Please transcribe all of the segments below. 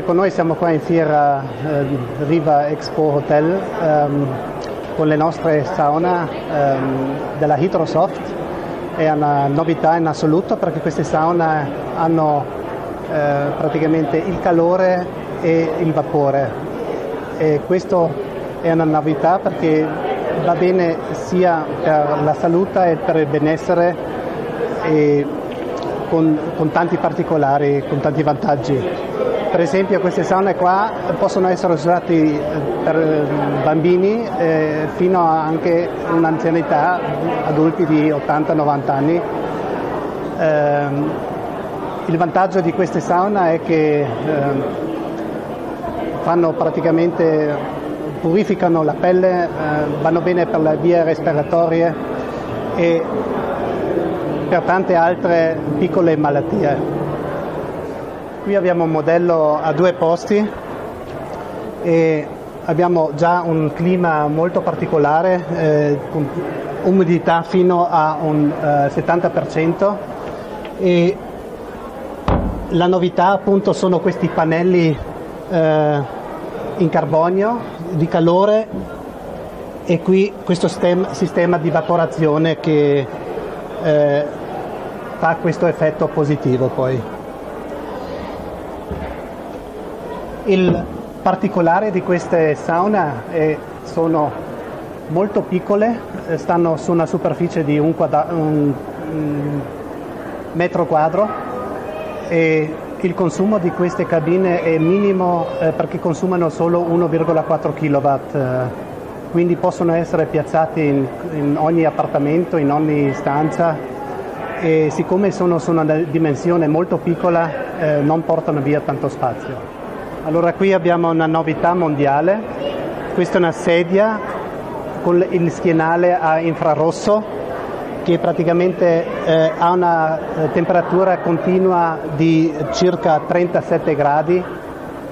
Ecco, noi siamo qua in fiera eh, Riva Expo Hotel ehm, con le nostre sauna ehm, della Hydrosoft. È una novità in assoluto perché queste sauna hanno eh, praticamente il calore e il vapore. E questo è una novità perché va bene sia per la salute e per il benessere e con, con tanti particolari, con tanti vantaggi. Per esempio queste saune qua possono essere usate eh, per bambini eh, fino a anche un'anzianità, adulti di 80-90 anni. Eh, il vantaggio di queste saune è che eh, fanno praticamente, purificano la pelle, eh, vanno bene per le vie respiratorie e per tante altre piccole malattie. Qui abbiamo un modello a due posti e abbiamo già un clima molto particolare, eh, con umidità fino a un eh, 70% e la novità appunto sono questi pannelli eh, in carbonio di calore e qui questo stem, sistema di evaporazione che eh, fa questo effetto positivo poi. Il particolare di queste sauna è, sono molto piccole, eh, stanno su una superficie di un, quadra- un, un metro quadro e il consumo di queste cabine è minimo eh, perché consumano solo 1,4 kW, eh, quindi possono essere piazzati in, in, ogni appartamento, in ogni stanza e siccome sono su una dimensione molto piccola eh, non portano via tanto spazio. Allora qui abbiamo una novità mondiale, questa è una sedia con il schienale a infrarosso che praticamente eh, ha una eh, temperatura continua di circa 37 gradi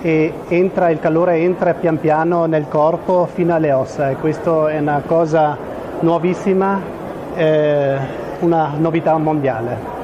e entra, il calore entra pian piano nel corpo fino alle ossa e questa è una cosa nuovissima, eh, una novità mondiale.